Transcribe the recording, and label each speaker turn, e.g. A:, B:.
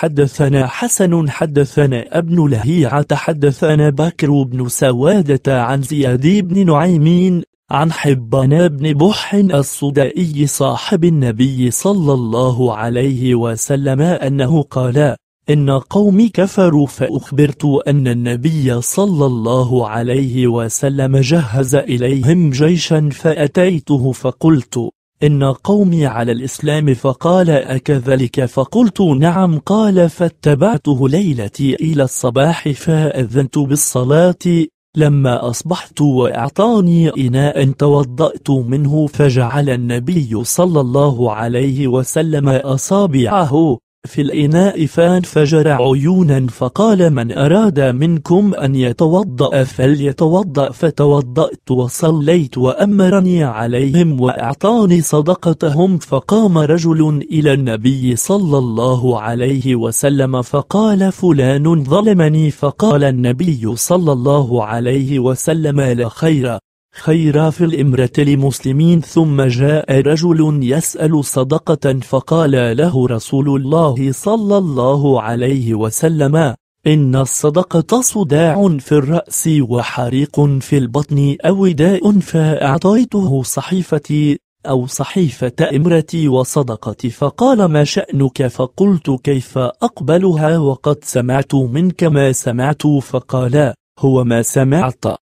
A: حدثنا حسن حدثنا ابن لهيعة حدثنا بكر بن سوادة عن زياد بن نعيمين عن حبان بن بح الصدائي صاحب النبي صلى الله عليه وسلم أنه قال إن قومي كفروا فأخبرت أن النبي صلى الله عليه وسلم جهز إليهم جيشا فأتيته فقلت إن قومي على الإسلام فقال أكذلك؟ فقلت نعم. قال فاتبعته ليلتي إلى الصباح فأذنت بالصلاة. لما أصبحت وأعطاني إناء توضأت منه فجعل النبي صلى الله عليه وسلم أصابعه. في الإناء فانفجر عيونا فقال من أراد منكم أن يتوضأ فليتوضأ فتوضأت وصليت وأمرني عليهم وأعطاني صدقتهم فقام رجل إلى النبي صلى الله عليه وسلم فقال فلان ظلمني فقال النبي صلى الله عليه وسلم لا خير خير في الإمرة لمسلمين ثم جاء رجل يسأل صدقة فقال له رسول الله صلى الله عليه وسلم إن الصدقة صداع في الرأس وحريق في البطن أو داء فأعطيته صحيفتي أو صحيفة إمرتي وصدقتي فقال ما شأنك؟ فقلت كيف أقبلها؟ وقد سمعت منك ما سمعت فقال هو ما سمعت.